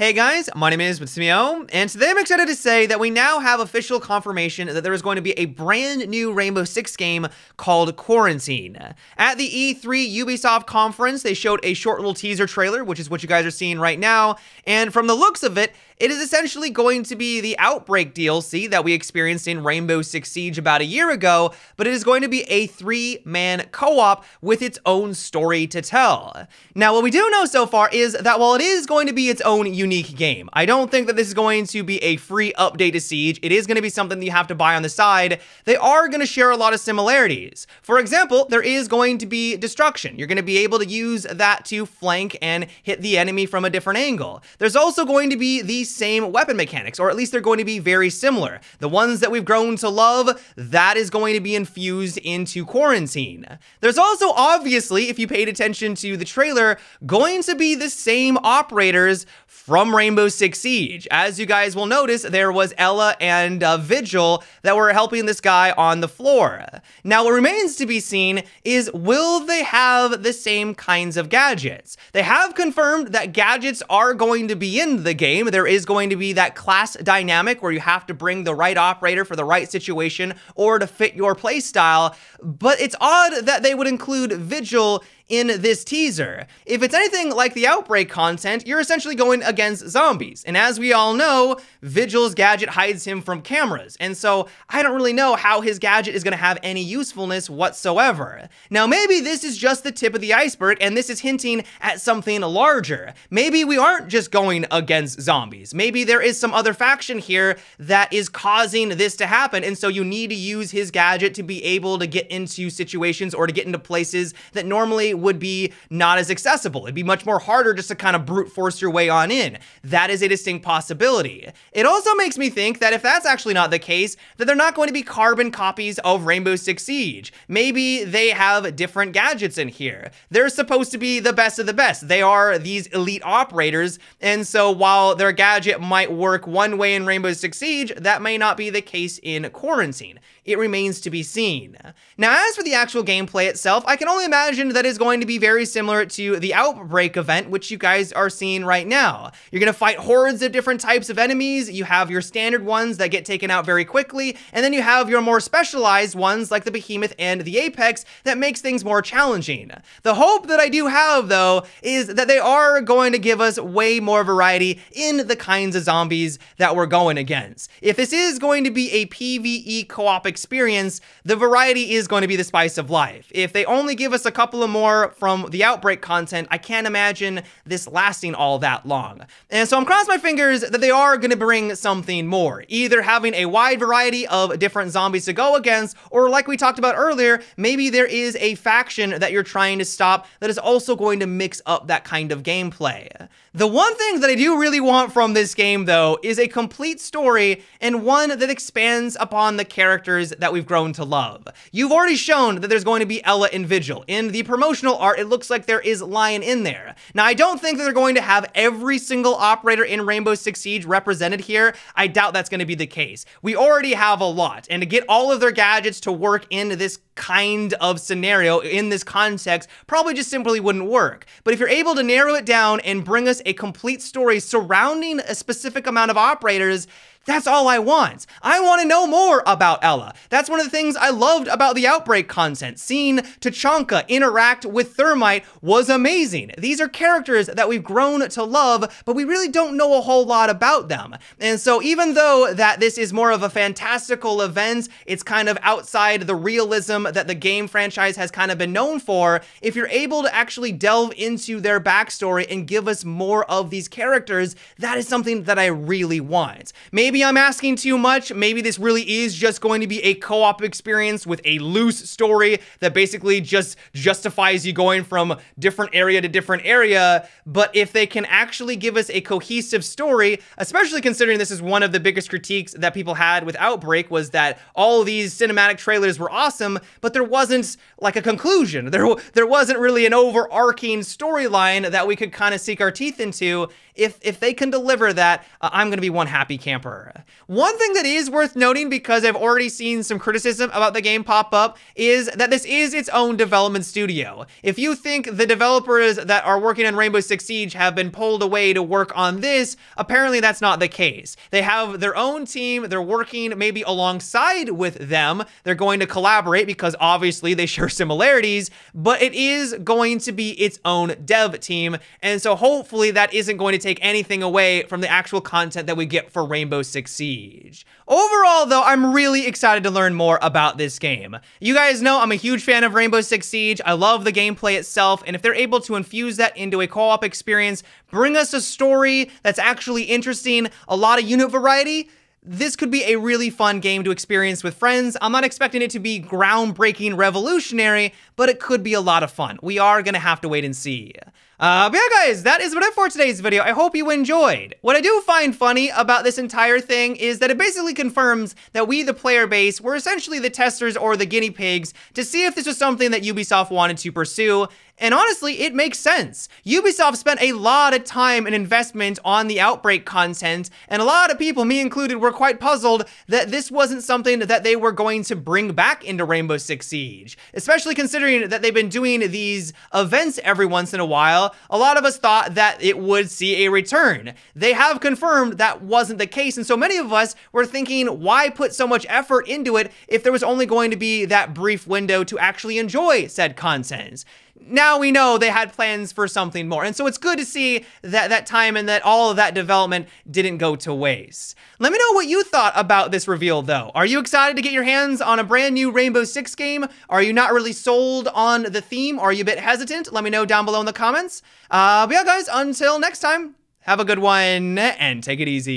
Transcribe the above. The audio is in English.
Hey guys, my name is Matsuo, and today I'm excited to say that we now have official confirmation that there is going to be a brand new Rainbow Six game called Quarantine. At the E3 Ubisoft conference, they showed a short little teaser trailer, which is what you guys are seeing right now, and from the looks of it, it is essentially going to be the Outbreak DLC that we experienced in Rainbow Six Siege about a year ago, but it is going to be a three-man co-op with its own story to tell. Now, what we do know so far is that while it is going to be its own unique game, I don't think that this is going to be a free update to Siege. It is going to be something that you have to buy on the side. They are going to share a lot of similarities. For example, there is going to be destruction. You're going to be able to use that to flank and hit the enemy from a different angle. There's also going to be the same weapon mechanics, or at least they're going to be very similar. The ones that we've grown to love, that is going to be infused into Quarantine. There's also obviously, if you paid attention to the trailer, going to be the same operators from Rainbow Six Siege. As you guys will notice, there was Ela and uh, Vigil that were helping this guy on the floor. Now, what remains to be seen is will they have the same kinds of gadgets? They have confirmed that gadgets are going to be in the game. There is going to be that class dynamic where you have to bring the right operator for the right situation or to fit your playstyle, but it's odd that they would include Vigil in this teaser. If it's anything like the Outbreak content, you're essentially going against zombies. And as we all know, Vigil's gadget hides him from cameras. And so I don't really know how his gadget is going to have any usefulness whatsoever. Now, maybe this is just the tip of the iceberg and this is hinting at something larger. Maybe we aren't just going against zombies. Maybe there is some other faction here that is causing this to happen. And so you need to use his gadget to be able to get into situations or to get into places that normally would be not as accessible. It'd be much more harder just to kind of brute force your way on in. That is a distinct possibility. It also makes me think that if that's actually not the case, that they're not going to be carbon copies of Rainbow Six Siege. Maybe they have different gadgets in here. They're supposed to be the best of the best. They are these elite operators, and so while their gadget might work one way in Rainbow Six Siege, that may not be the case in Quarantine. It remains to be seen. Now, as for the actual gameplay itself, I can only imagine that is going going to be very similar to the Outbreak event, which you guys are seeing right now. You're going to fight hordes of different types of enemies. You have your standard ones that get taken out very quickly, and then you have your more specialized ones like the Behemoth and the Apex that makes things more challenging. The hope that I do have, though, is that they are going to give us way more variety in the kinds of zombies that we're going against. If this is going to be a PvE co-op experience, the variety is going to be the spice of life. If they only give us a couple of more from the Outbreak content, I can't imagine this lasting all that long. And so I'm crossing my fingers that they are going to bring something more, either having a wide variety of different zombies to go against, or like we talked about earlier, maybe there is a faction that you're trying to stop that is also going to mix up that kind of gameplay. The one thing that I do really want from this game, though, is a complete story and one that expands upon the characters that we've grown to love. You've already shown that there's going to be Ela and Vigil. In the promotional art, it looks like there is Lion in there. Now, I don't think that they're going to have every single operator in Rainbow Six Siege represented here. I doubt that's going to be the case. We already have a lot, and to get all of their gadgets to work in this kind of scenario in this context probably just simply wouldn't work. But if you're able to narrow it down and bring us a complete story surrounding a specific amount of operators, that's all I want. I want to know more about Ela. That's one of the things I loved about the Outbreak content. Seeing Tachanka interact with Thermite was amazing. These are characters that we've grown to love, but we really don't know a whole lot about them. And so even though that this is more of a fantastical event, it's kind of outside the realism that the game franchise has kind of been known for, if you're able to actually delve into their backstory and give us more of these characters, that is something that I really want. Maybe Maybe I'm asking too much. Maybe this really is just going to be a co-op experience with a loose story that basically just justifies you going from different area to different area. But if they can actually give us a cohesive story, especially considering this is one of the biggest critiques that people had with Outbreak was that all these cinematic trailers were awesome, but there wasn't like a conclusion. There, there wasn't really an overarching storyline that we could kind of sink our teeth into if if they can deliver that, uh, I'm gonna be one happy camper. One thing that is worth noting because I've already seen some criticism about the game pop up is that this is its own development studio. If you think the developers that are working on Rainbow Six Siege have been pulled away to work on this, apparently that's not the case. They have their own team, they're working maybe alongside with them. They're going to collaborate because obviously they share similarities, but it is going to be its own dev team. And so hopefully that isn't going to take anything away from the actual content that we get for Rainbow Six Siege. Overall, though, I'm really excited to learn more about this game. You guys know I'm a huge fan of Rainbow Six Siege. I love the gameplay itself, and if they're able to infuse that into a co-op experience, bring us a story that's actually interesting, a lot of unit variety, this could be a really fun game to experience with friends. I'm not expecting it to be groundbreaking revolutionary, but it could be a lot of fun. We are gonna have to wait and see. Uh, but yeah, guys, that is what it for today's video. I hope you enjoyed. What I do find funny about this entire thing is that it basically confirms that we, the player base, were essentially the testers or the guinea pigs to see if this was something that Ubisoft wanted to pursue, and honestly, it makes sense. Ubisoft spent a lot of time and investment on the Outbreak content, and a lot of people, me included, were quite puzzled that this wasn't something that they were going to bring back into Rainbow Six Siege. Especially considering that they've been doing these events every once in a while, a lot of us thought that it would see a return. They have confirmed that wasn't the case, and so many of us were thinking, why put so much effort into it if there was only going to be that brief window to actually enjoy said content? now we know they had plans for something more. And so it's good to see that that time and that all of that development didn't go to waste. Let me know what you thought about this reveal though. Are you excited to get your hands on a brand new Rainbow Six game? Are you not really sold on the theme? Are you a bit hesitant? Let me know down below in the comments. Uh, but yeah guys, until next time, have a good one and take it easy.